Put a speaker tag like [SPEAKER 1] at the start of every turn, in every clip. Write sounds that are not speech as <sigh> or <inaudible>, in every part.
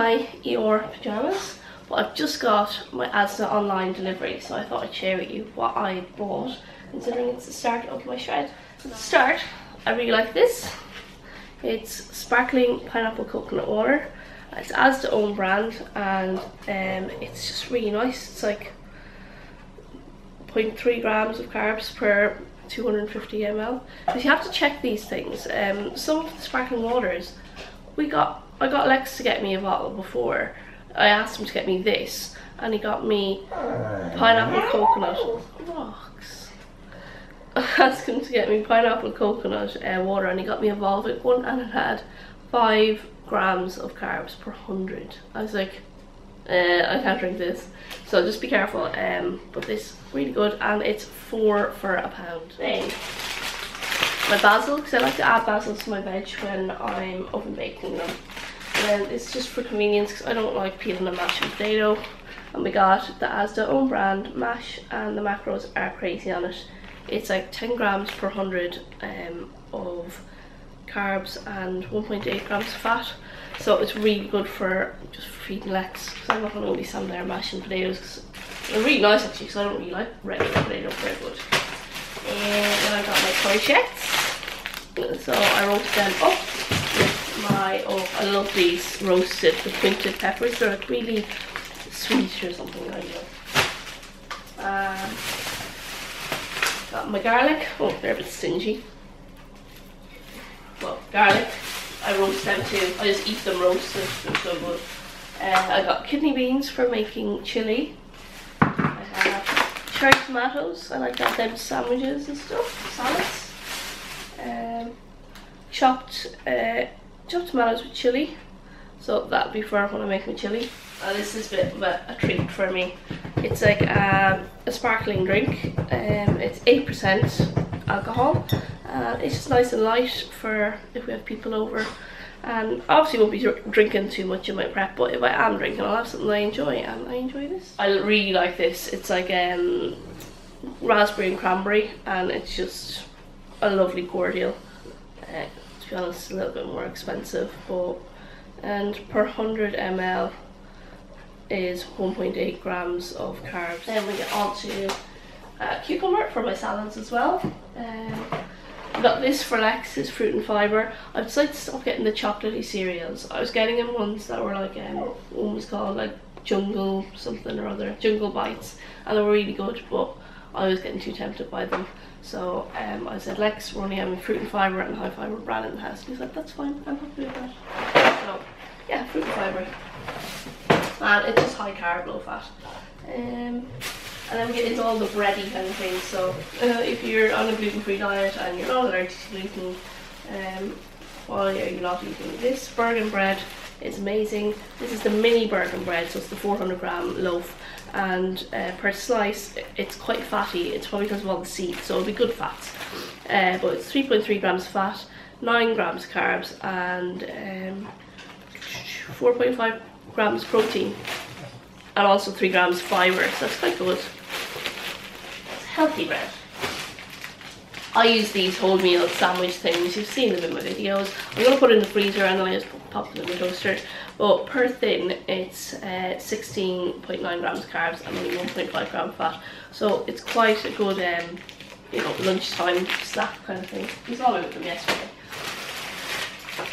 [SPEAKER 1] my Eeyore pyjamas, but I've just got my Asda online delivery, so I thought I'd share with you what I bought, considering it's the start of my shred. At the start, I really like this. It's sparkling pineapple coconut water. It's Asda own brand, and um, it's just really nice. It's like 0.3 grams of carbs per 250 ml. Because you have to check these things. Um, some of the sparkling waters, we got I got Lex to get me a bottle before. I asked him to get me this, and he got me pineapple coconut rocks. <laughs> I asked him to get me pineapple coconut uh, water, and he got me a Volvic one, and it had five grams of carbs per hundred. I was like, uh, I can't drink this, so just be careful. Um, but this really good, and it's four for a pound. Then my basil, because I like to add basil to my veg when I'm oven baking them. And then it's just for convenience because I don't like peeling and mashing potato. And we got the Asda own brand mash, and the macros are crazy on it. It's like 10 grams per 100 um, of carbs and 1.8 grams of fat. So it's really good for just feeding Lex. Because I'm not going to be standing there mashing potatoes. They're really nice actually because I don't really like regular potato very good. And then I got my courgettes. So I roasted them up I love these roasted, the pointed peppers. They're like really sweet or something, I know. Got my garlic. Oh, they're a bit stingy. Well, garlic. I roast them too. I just eat them roasted. They're so good. Uh, I got kidney beans for making chili. I have cherry tomatoes. I like to add them sandwiches and stuff, salads. Um, chopped uh, chopped tomatoes with chili. So that'll be for when I make my chili. Uh, this is a bit of a, a treat for me. It's like um, a sparkling drink. Um, it's 8% alcohol. Uh, it's just nice and light for if we have people over. And obviously won't be drinking too much in my prep, but if I am drinking, I'll have something I enjoy, and I enjoy this. I really like this. It's like um, raspberry and cranberry, and it's just a lovely cordial. Uh, to be honest, a little bit more expensive, but and per 100 ml is 1.8 grams of carbs. Then we get on to uh, cucumber for my salads as well. Um, I got this for Lex, his fruit and fibre. I've decided to stop getting the chocolatey cereals. I was getting them ones that were like, um, one was called like Jungle something or other, Jungle Bites, and they were really good, but I was getting too tempted by them. So um, I said, Lex, we're only having fruit and fibre and high fibre bran in the house. And he's like, that's fine, I'm happy with that. So yeah, fruit and fibre. And it's just high carb, low fat. Um, and then we get into all the bready kind of things. So uh, if you're on a gluten-free diet and you're not allergic to gluten, um, why are you not eating this? Burgen bread is amazing. This is the mini Burgen bread, so it's the 400 gram loaf. And uh, per slice, it's quite fatty. It's probably because of all the seeds, so it'll be good fats. Uh, but it's 3.3 grams fat, 9 grams carbs, and um, 4.5 grams protein and also 3 grams fibre, so that's quite good. It's healthy bread. I use these wholemeal sandwich things, you've seen them in my videos. I'm going to put it in the freezer and then I just pop them in the toaster. But per thin, it's 16.9 uh, grams carbs and only 1.5 gram fat. So it's quite a good, um, you know, lunchtime snack kind of thing. We saw me with them yesterday.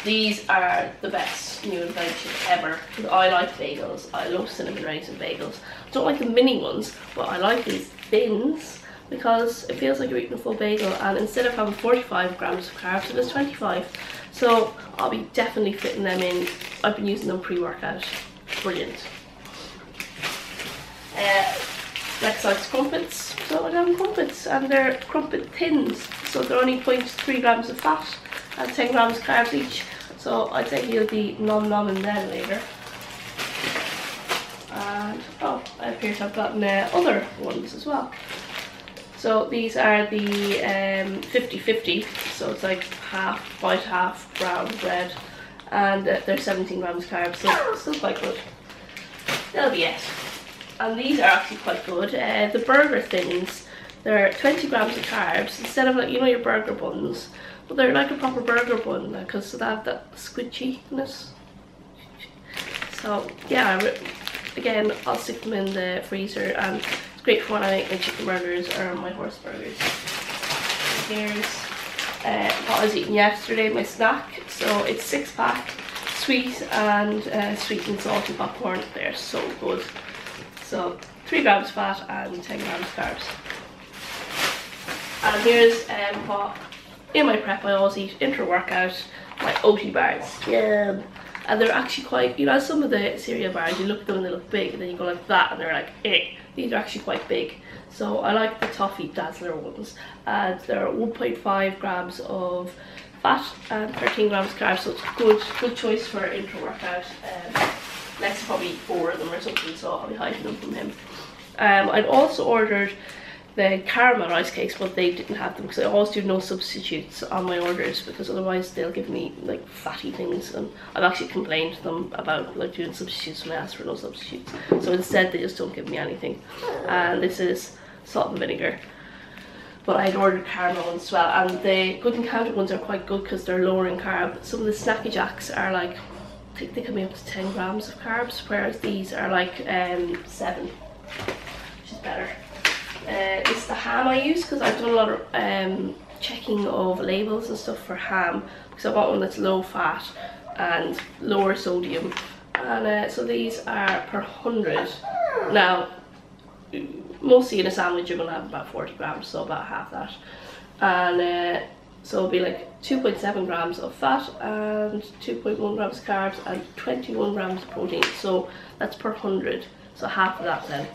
[SPEAKER 1] These are the best new invention ever. I like bagels. I love cinnamon raisin bagels. I don't like the mini ones, but I like these thins because it feels like you're eating a full bagel and instead of having 45 grams of carbs, it is 25. So I'll be definitely fitting them in. I've been using them pre-workout. Brilliant. Uh, Lex likes crumpets, so having crumpets and they're crumpet thins. So they're only 0.3 grams of fat and 10 grams of carbs each. So I'd say he'll be nom nom in then later. And oh, I appear to have gotten uh, other ones as well. So these are the 50-50, um, so it's like half white, half brown bread, and uh, they're 17 grams of carbs, so still quite good. That'll be it. And these are actually quite good. Uh, the burger things, they're 20 grams of carbs instead of like you know your burger buns, but they're like a proper burger bun because they have that squidginess. So yeah, again, I'll stick them in the freezer and great for when I make my chicken burgers or my horse burgers. Here's uh, what I was eating yesterday, my snack. So it's six pack, sweet and uh, sweet and salty popcorn. They're so good. So 3 grams fat and 10 grams carbs. And here's um, what in my prep I always eat intra-workout, my Oatly bars. Yeah. And they're actually quite, you know, some of the cereal bars, you look at them and they look big, and then you go like that and they're like, eh. These are actually quite big. So I like the Toffee Dazzler ones. And they're 1.5 grams of fat and 13 grams of carbs, so it's good, good choice for intra-workout. Um, next probably four of them or something, so I'll be hiding them from him. Um, I'd also ordered the caramel rice cakes, but they didn't have them because I always do no substitutes on my orders because otherwise they'll give me like fatty things and I've actually complained to them about like doing substitutes when I ask for no substitutes. So instead they just don't give me anything. And this is salt and vinegar. But I had ordered caramel ones as well and the Good Encounter ones are quite good because they're lower in carb. Some of the Snack a Jacks are like, I think they can be up to 10 grams of carbs, whereas these are like um, 7, which is better. Uh, it's the ham I use because I've done a lot of um, checking of labels and stuff for ham because I want one that's low fat and lower sodium. And uh, so these are per 100 now mostly in a sandwich you're to have about 40 grams so about half that. And uh, so it'll be like 2.7 grams of fat and 2.1 grams of carbs and 21 grams of protein. So that's per 100 so half of that then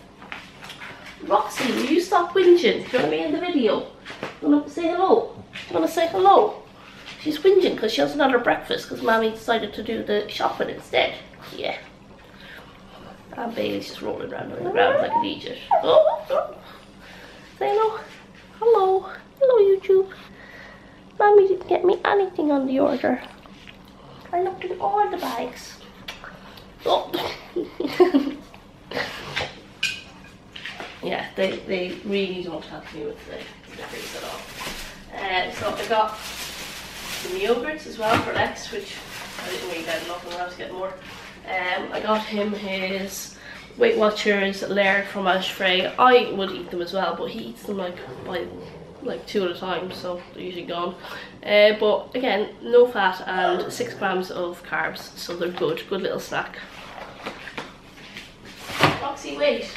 [SPEAKER 1] Roxy, will you stop whinging? Do you want to be in the video? You want to say hello? You want to say hello? She's whinging because she hasn't had her breakfast because Mommy decided to do the shopping instead. Yeah. And Bailey's just rolling around on the ground like an idiot. Oh, oh. Say hello. Hello. Hello, YouTube. Mommy didn't get me anything on the order. I looked at all the bags. Oh. <laughs> yeah, they, they really don't help me with the deliveries at all. Uh, so I got some yogurts as well for Lex, which I didn't really get enough, and I have to get more. Um, I got him his Weight Watchers layered fromage frais. I would eat them as well, but he eats them like by like two at a time, so they're usually gone. Uh, but again, no fat and six grams of carbs, so they're good, good little snack. Roxy, wait.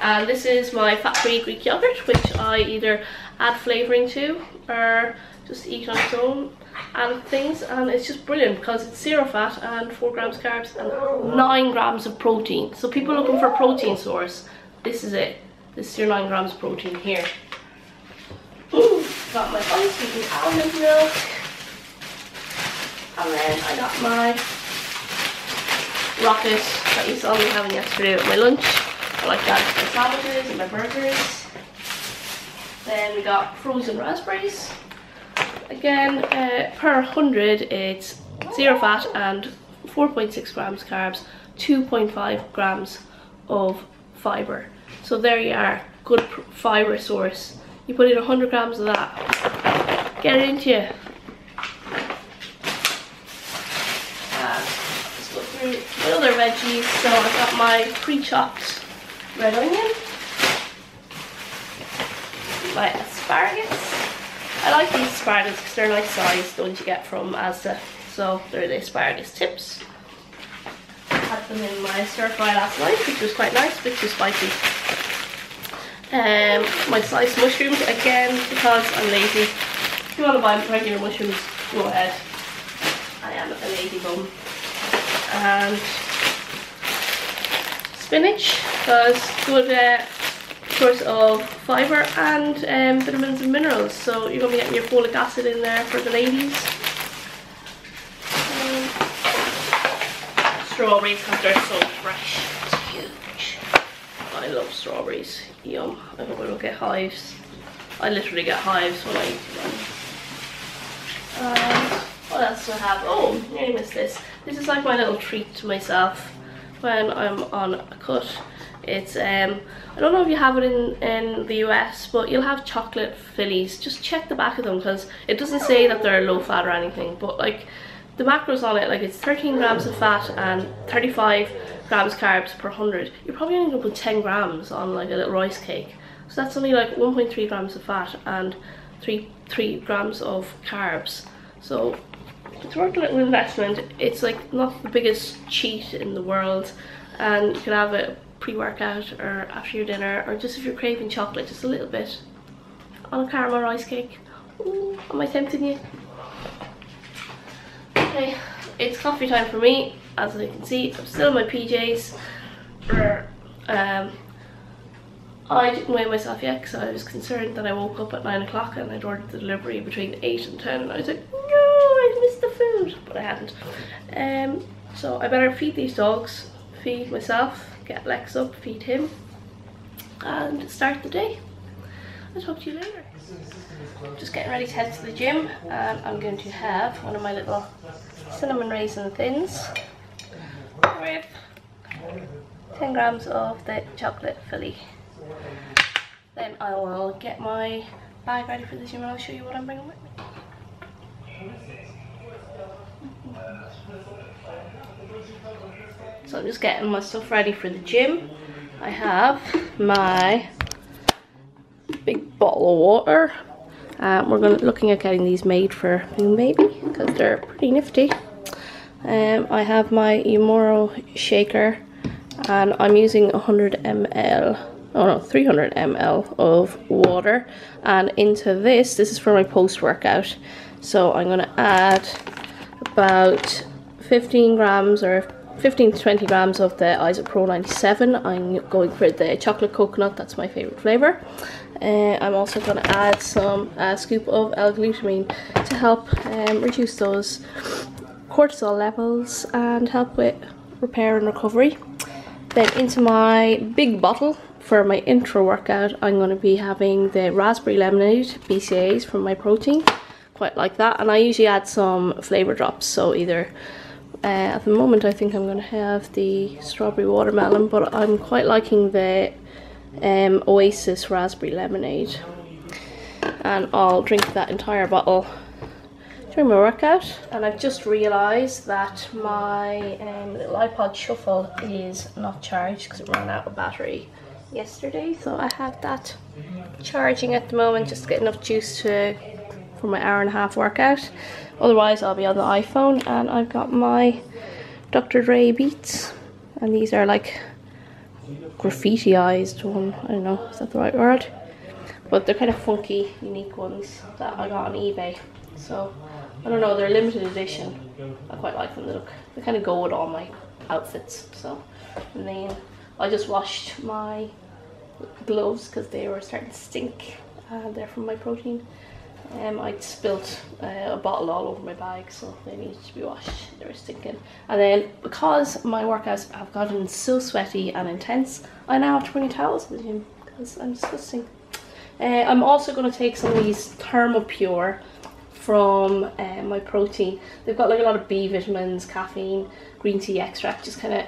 [SPEAKER 1] And this is my fat-free Greek yogurt, which I either add flavouring to or just eat on its own and things. And it's just brilliant because it's zero fat and four grams carbs and nine grams of protein. So people looking for a protein source, this is it. This is your nine grams of protein here. Ooh, got my unsweetened almond milk. And then I got my rocket that you saw me having yesterday with my lunch. Like that for my sandwiches and my burgers. Then we got frozen raspberries. Again, uh, per 100 it's zero fat and 4.6 grams carbs, 2.5 grams of fibre. So there you are, good fibre source. You put in 100 grams of that. Get it into you. Let's go through my other veggies. So I've got my pre-chopped red onion, my asparagus. I like these asparagus because they're nice size, the ones you get from Asda. So they're the asparagus tips. Had them in my stir fry last night, which was quite nice, but too spicy. Um, my sliced mushrooms, again, because I'm lazy. If you want to buy regular mushrooms, go ahead. I am a lazy bum. And spinach because good uh, source of fibre and um, vitamins and minerals. So you're going to be getting your folic acid in there for the ladies. Um, strawberries because they're so fresh. Huge. I love strawberries. Yum. I hope I don't get hives. I literally get hives when I eat them. And what else do I have? Oh, nearly missed this. This is like my little treat to myself when I'm on a cut. It's, um, I don't know if you have it in, in the US, but you'll have chocolate Phillies. Just check the back of them because it doesn't say that they're low fat or anything, but like the macros on it, like it's 13 grams of fat and 35 grams carbs per 100. You're probably only gonna put 10 grams on like a little rice cake. So that's only like 1.3 grams of fat and 3, 3 grams of carbs. So it's worth a little investment. It's like not the biggest cheat in the world and you can have it pre-workout or after your dinner or just if you're craving chocolate, just a little bit on a caramel rice cake. Ooh, am I tempting you? Okay, it's coffee time for me. As you can see, I'm still in my PJs. Um, I didn't weigh myself yet because I was concerned that I woke up at 9 o'clock and I'd ordered the delivery between 8 and 10 and I was like, no, I missed the food, but I hadn't. Um, so I better feed these dogs, feed myself, get Lex up, feed him, and start the day. I'll talk to you later. Just getting ready to head to the gym and I'm going to have one of my little cinnamon raisin thins with 10 grams of the chocolate Philly. Then I will get my bag ready for the gym and I'll show you what I'm bringing with me. So I'm just getting my stuff ready for the gym. I have my big bottle of water. Um, we're gonna, looking at getting these made for new baby because they're pretty nifty. Um, I have my Umoro shaker and I'm using 100 ml, oh no, 300 ml of water. And into this, this is for my post-workout. So I'm going to add about 15 grams or 15 to 20 grams of the Isopro 97. I'm going for the chocolate coconut, that's my favorite flavor. Uh, I'm also going to add some uh, scoop of L-glutamine to help um, reduce those cortisol levels and help with repair and recovery. Then into my big bottle for my intra workout, I'm going to be having the raspberry lemonade BCAAs from Myprotein. Quite like that. And I usually add some flavor drops. So either uh, at the moment I think I'm going to have the strawberry watermelon, but I'm quite liking the um, Oasis raspberry lemonade. And I'll drink that entire bottle during my workout and I've just realised that my um, little iPod shuffle is not charged because it ran out of battery yesterday so I have that charging at the moment just to get enough juice to for my hour and a half workout otherwise I'll be on the iPhone and I've got my Dr. Dre Beats and these are like graffitiized one I don't know is that the right word but they're kind of funky unique ones that I got on eBay so I don't know, they're limited edition. I quite like them. They look, they kind of go with all my outfits. So, and then I just washed my gloves because they were starting to stink. Uh, they're from Myprotein. Um, I spilt uh, a bottle all over my bag, so they needed to be washed. They were stinking. And then because my workouts have gotten so sweaty and intense, I now have to bring towels with me because I'm disgusting. Uh, I'm also going to take some of these Thermopure from uh, Myprotein. They've got like a lot of B vitamins, caffeine, green tea extract, just kind of,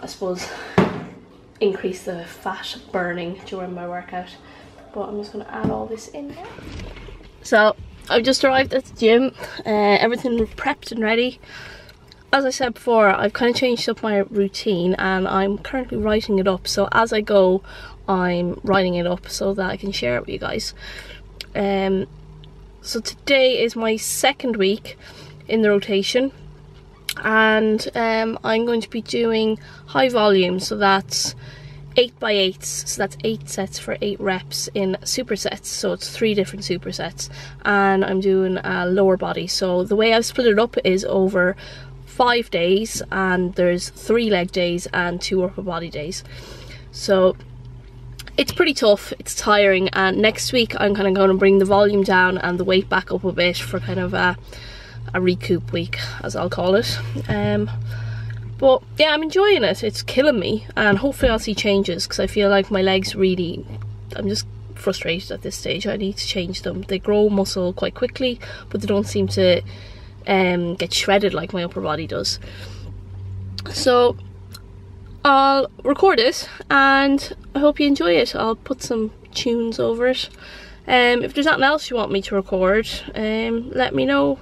[SPEAKER 1] I suppose, increase the fat burning during my workout. But I'm just going to add all this in now. So I've just arrived at the gym, uh, everything prepped and ready. As I said before, I've kind of changed up my routine and I'm currently writing it up. So as I go, I'm writing it up so that I can share it with you guys. Um, so today is my second week in the rotation and um, I'm going to be doing high volume so that's 8 by 8s so that's 8 sets for 8 reps in supersets so it's 3 different supersets and I'm doing a lower body so the way I've split it up is over 5 days and there's 3 leg days and 2 upper body days so it's pretty tough, it's tiring, and next week I'm kind of going to bring the volume down and the weight back up a bit for kind of a, a recoup week, as I'll call it. Um, but yeah, I'm enjoying it. It's killing me, and hopefully I'll see changes because I feel like my legs really, I'm just frustrated at this stage. I need to change them. They grow muscle quite quickly, but they don't seem to um, get shredded like my upper body does. So I'll record it and I hope you enjoy it. I'll put some tunes over it. Um, if there's anything else you want me to record, um, let me know.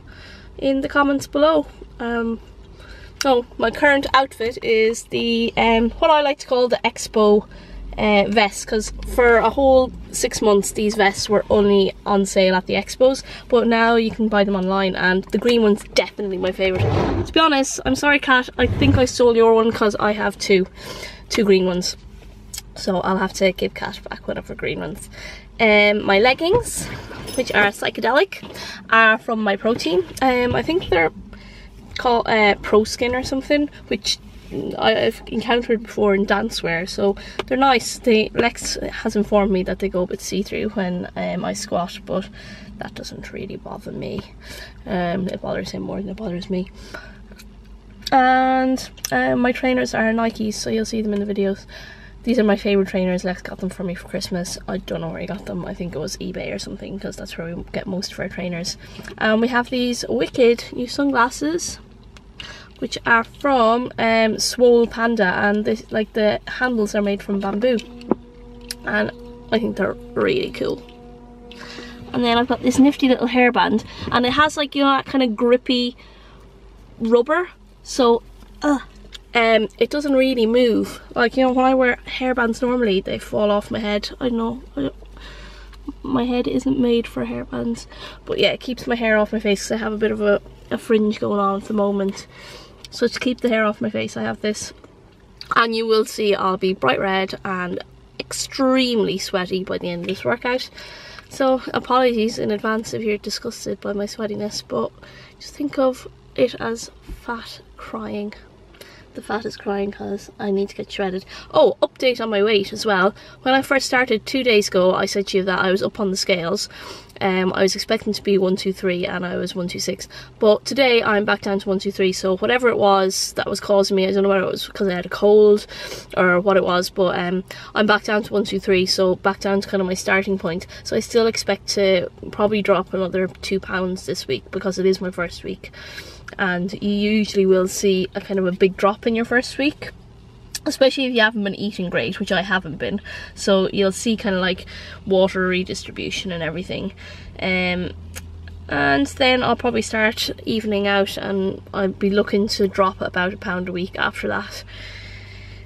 [SPEAKER 1] in the comments below. Um, oh, my current outfit is the um, what I like to call the Expo uh, vest because for a whole six months these vests were only on sale at the expos but now you can buy them online and the green one's definitely my favourite. To be honest I'm sorry Kat I think I stole your one because I have two two green ones. So I'll have to give Kat back one of her green ones. Um, my leggings which are psychedelic are from Myprotein um, I think they're called uh, pro skin or something which I've encountered before in dancewear, so they're nice. They Lex has informed me that they go a bit see-through when um, I squat, but that doesn't really bother me. Um, it bothers him more than it bothers me. And um, my trainers are Nikes, so you'll see them in the videos. These are my favourite trainers. Lex got them for me for Christmas. I don't know where he got them. I think it was eBay or something because that's where we get most of our trainers. And um, we have these wicked new sunglasses which are from um, Swole Panda and this, like the handles are made from bamboo and I think they're really cool. And then I've got this nifty little hairband and it has like you know that kind of grippy rubber so uh, um, it doesn't really move. Like you know when I wear hairbands normally they fall off my head. I know I my head isn't made for hairbands but yeah it keeps my hair off my face because I have a bit of a, a fringe going on at the moment. So to keep the hair off my face I have this. And you will see I'll be bright red and extremely sweaty by the end of this workout. So apologies in advance if you're disgusted by my sweatiness but just think of it as fat crying the fat is crying because I need to get shredded. Oh, update on my weight as well. When I first started two days ago, I said to you that I was up on the scales. Um, I was expecting to be 123 and I was 126. But today I'm back down to 123. So whatever it was that was causing me, I don't know whether it was because I had a cold or what it was, but um, I'm back down to 123. So back down to kind of my starting point. So I still expect to probably drop another two pounds this week because it is my first week and you usually will see a kind of a big drop in your first week especially if you haven't been eating great which I haven't been. So you'll see kind of like water redistribution and everything. Um, and then I'll probably start evening out and I'll be looking to drop about a pound a week after that.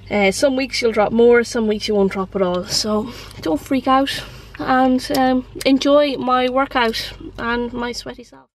[SPEAKER 1] Uh, some weeks you'll drop more some weeks you won't drop at all. So don't freak out and um, enjoy my workout and my sweaty self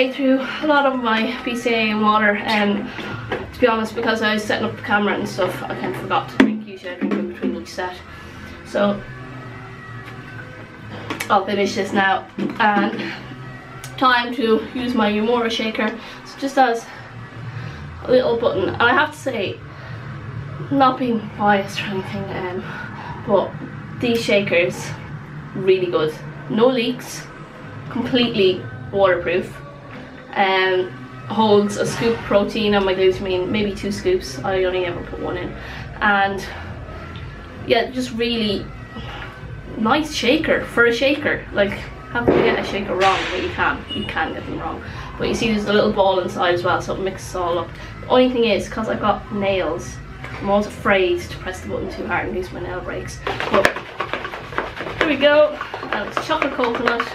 [SPEAKER 1] way through a lot of my BCAA and water and to be honest because I was setting up the camera and stuff I kind of forgot to drink usually I drink in between each set. So I'll finish this now and time to use my Umoro shaker. So just as a little button and I have to say not being biased or anything um, but these shakers really good no leaks completely waterproof um, holds a scoop protein and my glutamine maybe two scoops. I only ever put one in. And yeah just really nice shaker for a shaker. Like how can you get a shaker wrong? But you can you can get them wrong. But you see there's a little ball inside as well so it mixes all up. The only thing is because I've got nails I'm always afraid to press the button too hard in case my nail breaks. But here we go. And it's chocolate coconut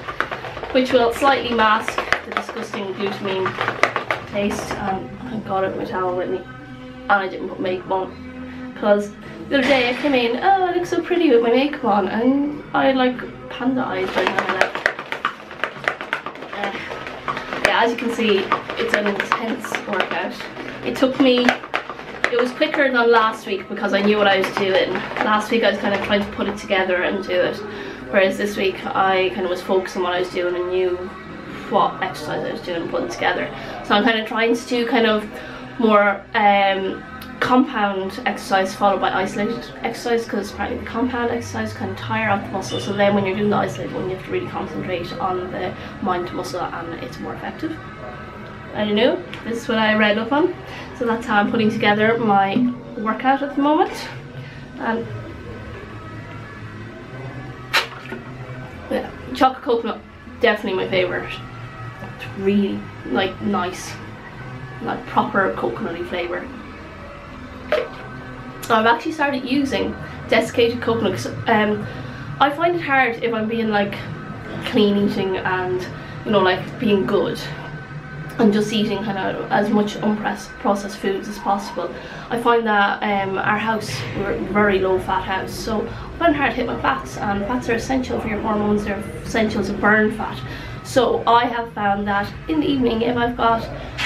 [SPEAKER 1] which will slightly mask disgusting glutamine taste and I got it my towel with me. And I didn't put makeup on. Because the other day I came in oh I look so pretty with my makeup on and I had like panda eyes right now uh, yeah as you can see it's an intense workout. It took me it was quicker than last week because I knew what I was doing. Last week I was kind of trying to put it together and do it whereas this week I kind of was focused on what I was doing and knew what exercise I was doing and putting together. So I'm kind of trying to do kind of more um, compound exercise followed by isolated exercise because apparently the compound exercise can tire out the muscle. So then when you're doing the isolated one you have to really concentrate on the mind to muscle and it's more effective. I don't know this is what I read up on. So that's how I'm putting together my workout at the moment. And yeah chocolate coconut definitely my favorite really like nice like proper coconutty flavour I've actually started using desiccated coconut um, I find it hard if I'm being like clean eating and you know like being good and just eating kind of as much unprocessed foods as possible. I find that um, our house, we're a very low fat house, so I find it hard to hit my fats and fats are essential for your hormones, they're essential to burn fat. So I have found that in the evening if I've got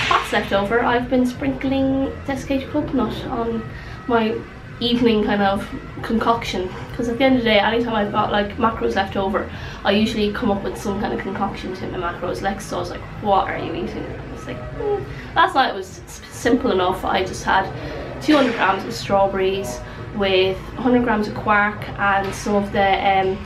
[SPEAKER 1] fats left over, I've been sprinkling desiccated coconut on my evening kind of concoction. Because at the end of the day anytime I've got like macros left over I usually come up with some kind of concoction to my macros. Lex so I was like what are you eating? It's like mm. last night was simple enough. I just had 200 grams of strawberries with 100 grams of quark and some of the um,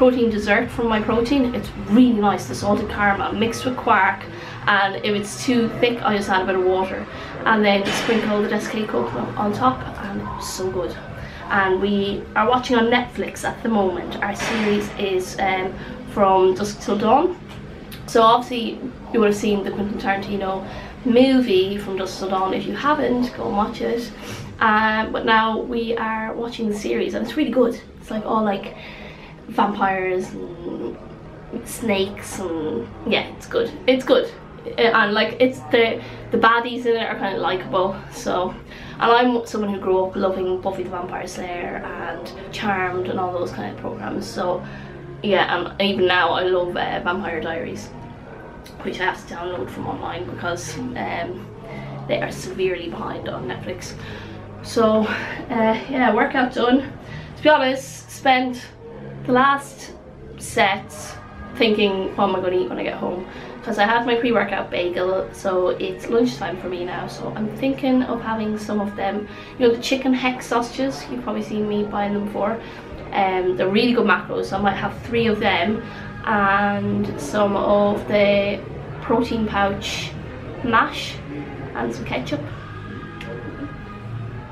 [SPEAKER 1] protein dessert from Myprotein. It's really nice the salted caramel mixed with quark and if it's too thick I just add a bit of water. And then sprinkle the desiccated coconut on top and so good. And we are watching on Netflix at the moment. Our series is um, from dusk till dawn. So obviously you would have seen the Quentin Tarantino movie from dusk till dawn if you haven't. Go and watch it. Um, but now we are watching the series and it's really good. It's like all like vampires and snakes and yeah it's good. It's good. And like it's the the baddies in it are kind of likable so and I'm someone who grew up loving Buffy the Vampire Slayer and Charmed and all those kind of programs so yeah and even now I love uh, Vampire Diaries which I have to download from online because um, they are severely behind on Netflix. So uh, yeah workout done. To be honest spent the last set thinking what am I going to eat when I get home? Because I had my pre-workout bagel so it's lunchtime for me now so I'm thinking of having some of them. You know the chicken Heck's sausages you've probably seen me buying them before. Um, they're really good macros so I might have three of them and some of the protein pouch mash and some ketchup.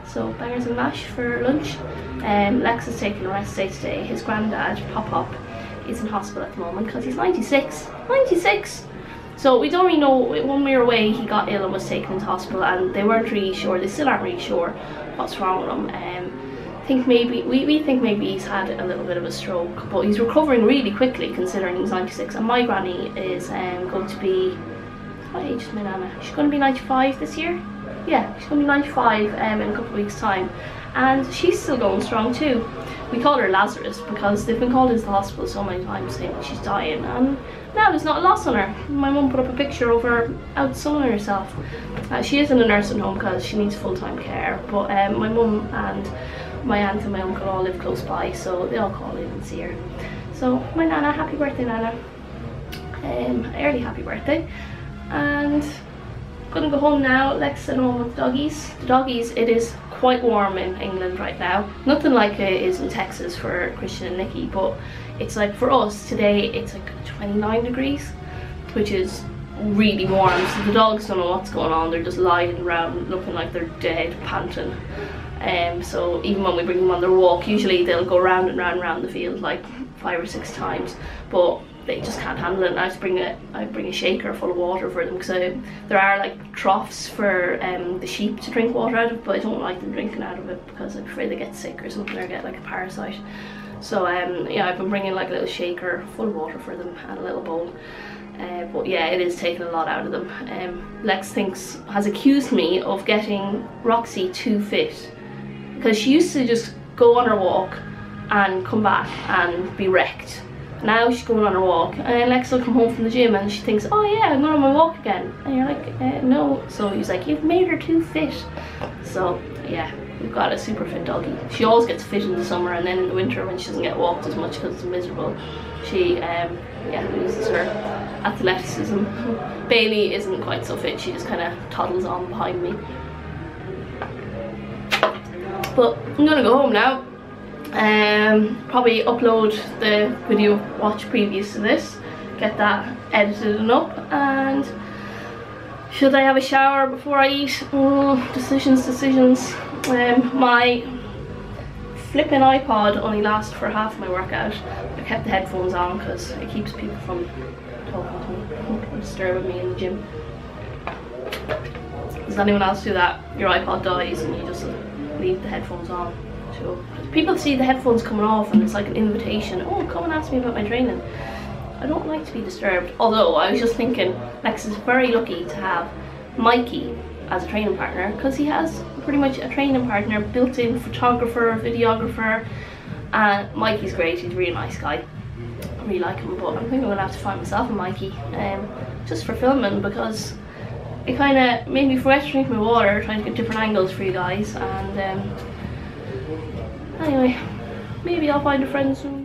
[SPEAKER 1] So bangers and mash for lunch um, Lex is taking a rest day today his granddad Pop Pop is in hospital at the moment because he's 96 96 so we don't really know when we were away he got ill and was taken into hospital and they weren't really sure they still aren't really sure what's wrong with him. Um, think maybe we, we think maybe he's had a little bit of a stroke but he's recovering really quickly considering he's 96 and my granny is um, going to be what age is my nana? She's going to be 95 this year? Yeah she's going to be 95 um, in a couple of weeks time and she's still going strong too. We call her Lazarus because they've been called into the hospital so many times saying she's dying. And now there's not a loss on her. My mum put up a picture of her out sunning herself. Uh, she is in a nursing home because she needs full-time care but um, my mum and my aunt and my uncle all live close by so they all call in and see her. So my nana happy birthday nana. Um early happy birthday. And gonna go home now Lex and home with the doggies. The doggies it is quite warm in England right now. Nothing like it is in Texas for Christian and Nikki but it's like for us today it's like 29 degrees which is really warm. So the dogs don't know what's going on. They're just lying around looking like they're dead panting. Um, so even when we bring them on their walk usually they'll go round and round and round the field like five or six times. But they just can't handle it. And I to bring a, I bring a shaker full of water for them because there are like troughs for um, the sheep to drink water out of but I don't like them drinking out of it because I'm afraid they get sick or something or get like a parasite. So um, yeah I've been bringing like a little shaker full of water for them and a little bowl. Uh, but yeah it is taking a lot out of them. Um, Lex thinks has accused me of getting Roxy too fit because she used to just go on her walk and come back and be wrecked now she's going on her walk. And Lex will come home from the gym and she thinks oh yeah I'm going on my walk again. And you're like uh, no. So he's like you've made her too fit. So yeah we've got a super fit doggy. She always gets fit in the summer and then in the winter when she doesn't get walked as much because it's miserable she um yeah loses her athleticism. <laughs> Bailey isn't quite so fit. She just kind of toddles on behind me. But I'm gonna go home now um, probably upload the video watch previous to this get that edited and up and should I have a shower before I eat? Oh, decisions decisions. Um, my flipping iPod only lasts for half my workout. I kept the headphones on because it keeps people from talking to me disturbing me in the gym. Does anyone else do that? Your iPod dies and you just leave the headphones on. People see the headphones coming off and it's like an invitation. Oh, come and ask me about my training. I don't like to be disturbed. Although I was just thinking, Lex is very lucky to have Mikey as a training partner because he has pretty much a training partner, built-in photographer, videographer, and Mikey's great. He's a really nice guy. I really like him, but I think I'm gonna have to find myself a Mikey, um, just for filming because it kind of made me to drink my water trying to get different angles for you guys and um, anyway maybe I'll find a friend soon